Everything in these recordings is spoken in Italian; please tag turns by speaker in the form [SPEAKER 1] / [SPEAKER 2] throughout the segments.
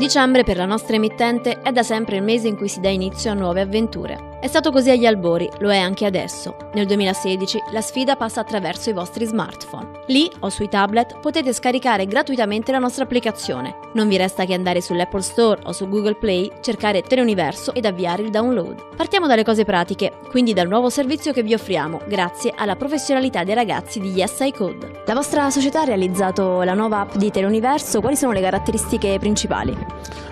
[SPEAKER 1] Dicembre per la nostra emittente è da sempre il mese in cui si dà inizio a nuove avventure. È stato così agli albori, lo è anche adesso. Nel 2016 la sfida passa attraverso i vostri smartphone. Lì o sui tablet potete scaricare gratuitamente la nostra applicazione. Non vi resta che andare sull'Apple Store o su Google Play, cercare Teleuniverso ed avviare il download. Partiamo dalle cose pratiche, quindi dal nuovo servizio che vi offriamo, grazie alla professionalità dei ragazzi di Yes I Code. La vostra società ha realizzato la nuova app di Teleuniverso, quali sono le caratteristiche principali?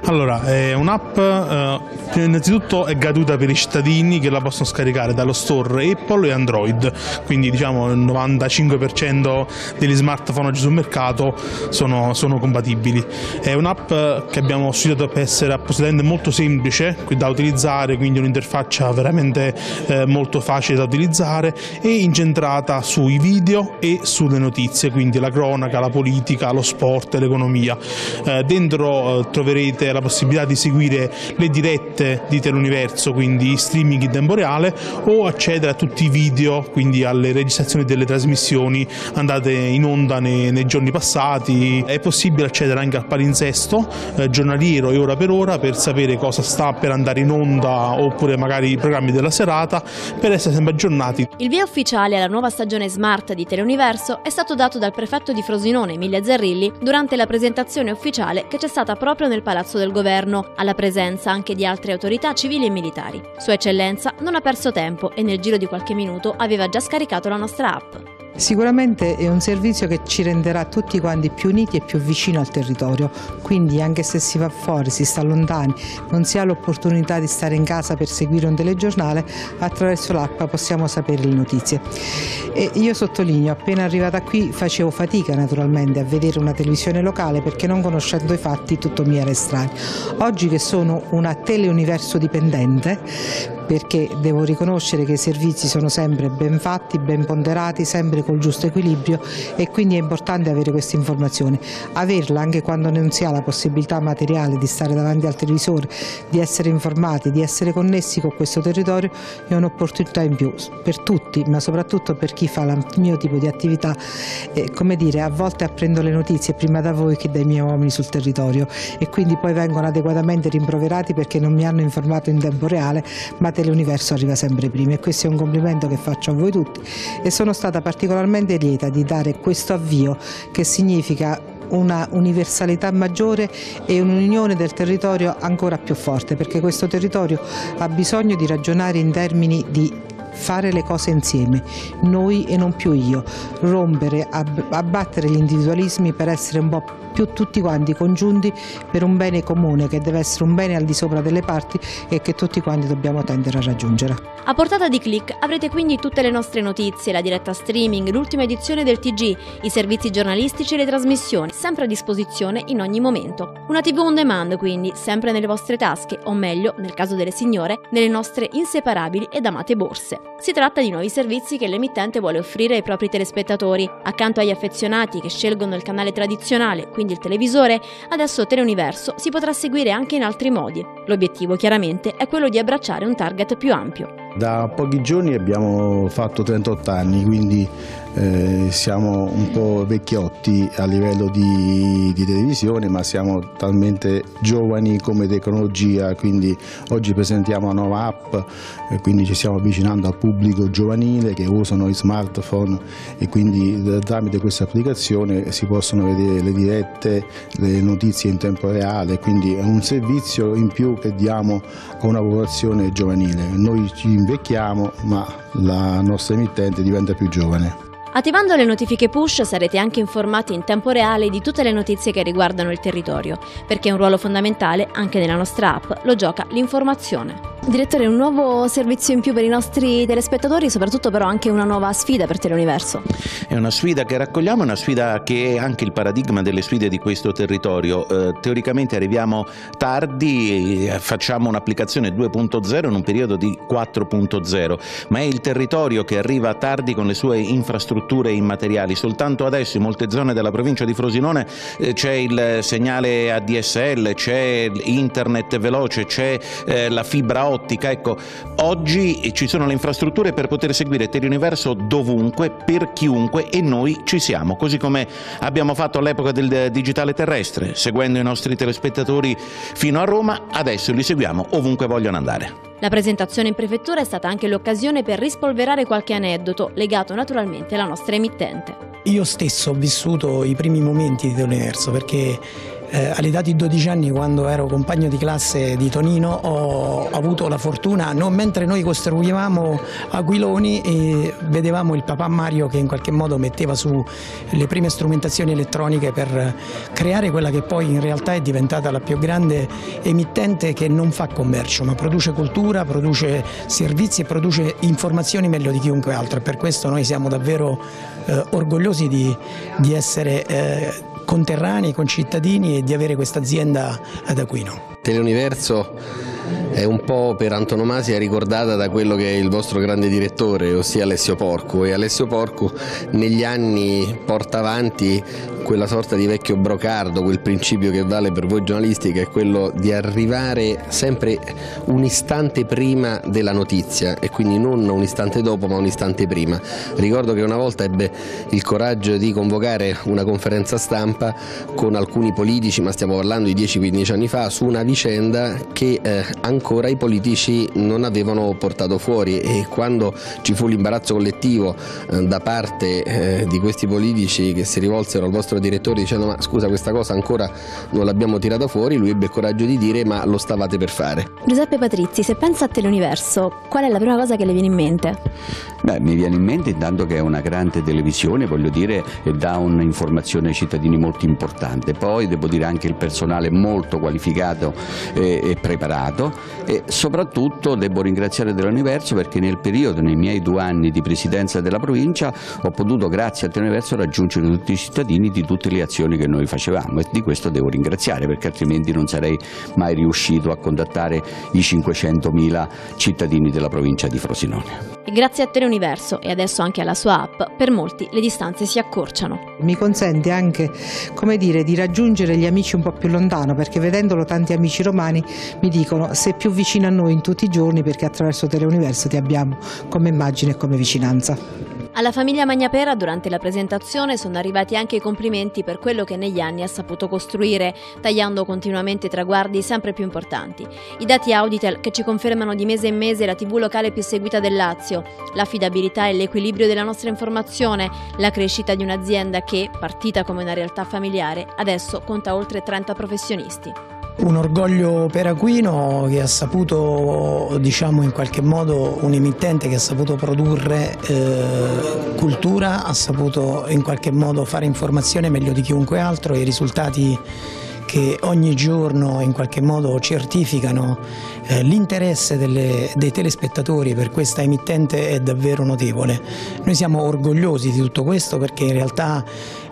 [SPEAKER 2] Allora, è un'app eh, che innanzitutto è gratuita per i cittadini che la possono scaricare dallo store Apple e Android, quindi diciamo il 95% degli smartphone oggi sul mercato sono, sono compatibili. È un'app che abbiamo studiato per essere appositamente molto semplice da utilizzare, quindi un'interfaccia veramente eh, molto facile da utilizzare e incentrata sui video e sulle notizie, quindi la cronaca, la politica, lo sport, l'economia. Eh, dentro eh, troverete la possibilità di seguire le dirette di Teleuniverso, quindi streaming in tempo reale, o accedere a tutti i video, quindi alle registrazioni delle trasmissioni andate in onda nei, nei giorni passati. È possibile accedere anche al palinsesto eh, giornaliero e ora per ora per sapere cosa sta per andare in onda oppure magari i programmi della serata per essere sempre aggiornati.
[SPEAKER 1] Il via ufficiale alla nuova stagione smart di Teleuniverso è stato dato dal prefetto di Frosinone Emilia Zerrilli durante la presentazione ufficiale che c'è stata proprio nel Palazzo del Governo, alla presenza anche di altre autorità civili e militari. Sua Eccellenza non ha perso tempo e nel giro di qualche minuto aveva già scaricato la nostra app.
[SPEAKER 3] Sicuramente è un servizio che ci renderà tutti quanti più uniti e più vicino al territorio, quindi anche se si va fuori, si sta lontani, non si ha l'opportunità di stare in casa per seguire un telegiornale, attraverso l'app possiamo sapere le notizie. E io sottolineo, appena arrivata qui facevo fatica naturalmente a vedere una televisione locale perché non conoscendo i fatti tutto mi era estraneo. Oggi che sono una teleuniverso dipendente, perché devo riconoscere che i servizi sono sempre ben fatti, ben ponderati, sempre col giusto equilibrio e quindi è importante avere questa informazione. Averla anche quando non si ha la possibilità materiale di stare davanti al televisore, di essere informati, di essere connessi con questo territorio è un'opportunità in più per tutti, ma soprattutto per chi fa il mio tipo di attività. Eh, come dire, a volte apprendo le notizie prima da voi che dai miei uomini sul territorio e quindi poi vengono adeguatamente rimproverati perché non mi hanno informato in tempo reale, ma Teleuniverso arriva sempre prima e questo è un complimento che faccio a voi tutti. E sono stata particolarmente lieta di dare questo avvio che significa una universalità maggiore e un'unione del territorio ancora più forte perché questo territorio ha bisogno di ragionare in termini di fare le cose insieme, noi e non più io, rompere, abbattere gli individualismi per essere un po' più tutti quanti congiunti per un bene comune che deve essere un bene al di sopra delle parti e che tutti quanti dobbiamo tendere a raggiungere.
[SPEAKER 1] A portata di clic avrete quindi tutte le nostre notizie, la diretta streaming, l'ultima edizione del TG, i servizi giornalistici e le trasmissioni, sempre a disposizione in ogni momento. Una TV on demand quindi, sempre nelle vostre tasche, o meglio, nel caso delle signore, nelle nostre inseparabili ed amate borse. Si tratta di nuovi servizi che l'emittente vuole offrire ai propri telespettatori. Accanto agli affezionati che scelgono il canale tradizionale, quindi il televisore, adesso Teleuniverso si potrà seguire anche in altri modi. L'obiettivo chiaramente è quello di abbracciare un target più ampio.
[SPEAKER 4] Da pochi giorni abbiamo fatto 38 anni, quindi eh, siamo un po' vecchiotti a livello di, di, televisione, ma siamo talmente giovani come tecnologia, quindi oggi presentiamo una nuova app, eh, quindi ci stiamo avvicinando al pubblico giovanile che usano i smartphone e quindi tramite questa applicazione si possono vedere le dirette, le notizie in tempo reale, quindi è un servizio in più che diamo a una popolazione giovanile. Noi ci invecchiamo ma la nostra emittente diventa più giovane.
[SPEAKER 1] Attivando le notifiche push sarete anche informati in tempo reale di tutte le notizie che riguardano il territorio, perché un ruolo fondamentale anche nella nostra app lo gioca l'informazione. Direttore, un nuovo servizio in più per i nostri telespettatori, soprattutto però anche una nuova sfida per Teleuniverso.
[SPEAKER 5] È una sfida che raccogliamo, una sfida che è anche il paradigma delle sfide di questo territorio. Eh, teoricamente arriviamo tardi, eh, facciamo un'applicazione 2.0 in un periodo di 4.0, ma è il territorio che arriva tardi con le sue infrastrutture immateriali. Soltanto adesso in molte zone della provincia di Frosinone eh, c'è il segnale ADSL, c'è internet veloce, c'è eh, la fibra ottica ottica. Ecco, oggi ci sono le infrastrutture per poter seguire Teleuniverso dovunque, per chiunque e noi ci siamo, così come abbiamo fatto all'epoca del digitale terrestre, seguendo i nostri telespettatori fino a Roma, adesso li seguiamo ovunque vogliono andare.
[SPEAKER 1] La presentazione in prefettura è stata anche l'occasione per rispolverare qualche aneddoto legato naturalmente alla nostra emittente.
[SPEAKER 6] Io stesso ho vissuto i primi momenti di Teleuniverso perché eh, all'età di 12 anni quando ero compagno di classe di Tonino ho avuto la fortuna, non, mentre noi costruivamo aquiloni e vedevamo il papà Mario che in qualche modo metteva su le prime strumentazioni elettroniche per creare quella che poi in realtà è diventata la più grande emittente che non fa commercio ma produce cultura, produce servizi e produce informazioni meglio di chiunque altro per questo noi siamo davvero eh, orgogliosi di, di essere eh, conterranei, concittadini e di avere questa azienda ad Aquino.
[SPEAKER 7] Teleuniverso è un po' per antonomasia ricordata da quello che è il vostro grande direttore, ossia Alessio Porco e Alessio Porco negli anni porta avanti quella sorta di vecchio brocardo, quel principio che vale per voi giornalisti che è quello di arrivare sempre un istante prima della notizia e quindi non un istante dopo ma un istante prima. Ricordo che una volta ebbe il coraggio di convocare una conferenza stampa con alcuni politici, ma stiamo parlando di 10-15 anni fa, su una vicenda che eh, ancora i politici non avevano portato fuori e quando ci fu l'imbarazzo collettivo eh, da parte eh, di questi politici che si rivolsero al vostro direttore dicendo ma scusa questa cosa ancora non l'abbiamo tirata fuori, lui ebbe il coraggio di dire ma lo stavate per fare.
[SPEAKER 1] Giuseppe Patrizi, se pensa a Teleuniverso, qual è la prima cosa che le viene in mente?
[SPEAKER 8] Beh, mi viene in mente intanto che è una grande televisione, voglio dire, e dà un'informazione ai cittadini molto importante. Poi devo dire anche il personale molto qualificato e, e preparato e soprattutto devo ringraziare dell'Universo perché nel periodo, nei miei due anni di presidenza della provincia, ho potuto grazie a Teleuniverso raggiungere tutti i cittadini di tutte le azioni che noi facevamo e di questo devo ringraziare perché altrimenti non sarei mai riuscito a contattare i 500.000 cittadini della provincia di Frosinone.
[SPEAKER 1] E grazie a Teleuniverso e adesso anche alla sua app, per molti le distanze si accorciano.
[SPEAKER 3] Mi consente anche, come dire, di raggiungere gli amici un po' più lontano, perché vedendolo tanti amici romani mi dicono sei più vicino a noi in tutti i giorni perché attraverso Teleuniverso ti abbiamo come immagine e come vicinanza.
[SPEAKER 1] Alla famiglia Magnapera durante la presentazione sono arrivati anche i complimenti per quello che negli anni ha saputo costruire, tagliando continuamente traguardi sempre più importanti. I dati Auditel che ci confermano di mese in mese la TV locale più seguita del Lazio, l'affidabilità e l'equilibrio della nostra informazione, la crescita di un'azienda che, partita come una realtà familiare, adesso conta oltre 30 professionisti.
[SPEAKER 6] Un orgoglio per Aquino che ha saputo, diciamo in qualche modo, un emittente che ha saputo produrre eh, cultura, ha saputo in qualche modo fare informazione meglio di chiunque altro. E i risultati che ogni giorno in qualche modo certificano eh, l'interesse dei telespettatori per questa emittente è davvero notevole. Noi siamo orgogliosi di tutto questo perché in realtà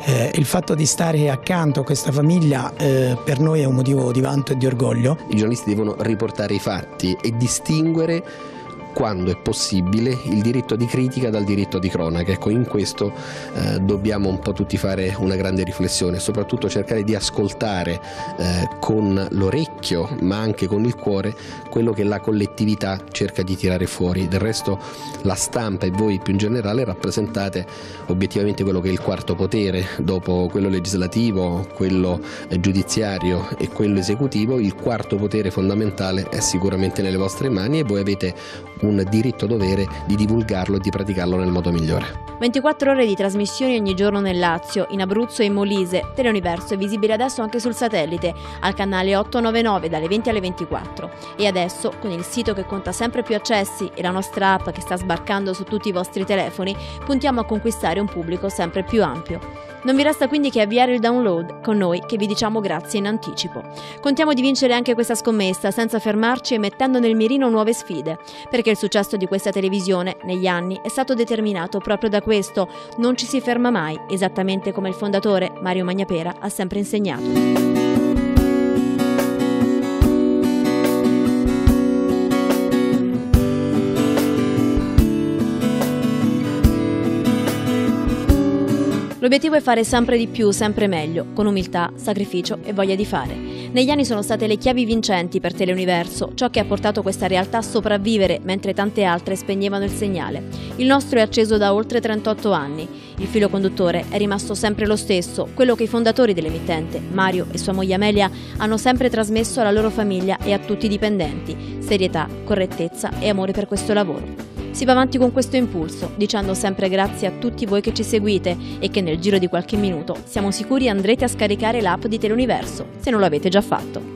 [SPEAKER 6] eh, il fatto di stare accanto a questa famiglia eh, per noi è un motivo di vanto e di orgoglio.
[SPEAKER 7] I giornalisti devono riportare i fatti e distinguere quando è possibile, il diritto di critica dal diritto di cronaca. Ecco, in questo eh, dobbiamo un po' tutti fare una grande riflessione, soprattutto cercare di ascoltare eh, con l'orecchio, ma anche con il cuore, quello che la collettività cerca di tirare fuori. Del resto la stampa e voi più in generale rappresentate obiettivamente quello che è il quarto potere, dopo quello legislativo, quello eh, giudiziario e quello esecutivo, il quarto potere fondamentale è sicuramente nelle vostre mani e voi avete un diritto dovere di divulgarlo e di praticarlo nel modo migliore.
[SPEAKER 1] 24 ore di trasmissioni ogni giorno nel Lazio, in Abruzzo e in Molise. Teleuniverso è visibile adesso anche sul satellite, al canale 899 dalle 20 alle 24. E adesso, con il sito che conta sempre più accessi e la nostra app che sta sbarcando su tutti i vostri telefoni, puntiamo a conquistare un pubblico sempre più ampio. Non vi resta quindi che avviare il download con noi che vi diciamo grazie in anticipo. Contiamo di vincere anche questa scommessa senza fermarci e mettendo nel mirino nuove sfide, perché il successo di questa televisione negli anni è stato determinato proprio da questo, non ci si ferma mai, esattamente come il fondatore Mario Magnapera ha sempre insegnato. L'obiettivo è fare sempre di più, sempre meglio, con umiltà, sacrificio e voglia di fare. Negli anni sono state le chiavi vincenti per Teleuniverso, ciò che ha portato questa realtà a sopravvivere mentre tante altre spegnevano il segnale. Il nostro è acceso da oltre 38 anni. Il filo conduttore è rimasto sempre lo stesso, quello che i fondatori dell'emittente, Mario e sua moglie Amelia, hanno sempre trasmesso alla loro famiglia e a tutti i dipendenti. Serietà, correttezza e amore per questo lavoro. Si va avanti con questo impulso, dicendo sempre grazie a tutti voi che ci seguite e che nel giro di qualche minuto siamo sicuri andrete a scaricare l'app di Teleuniverso, se non lo avete già fatto.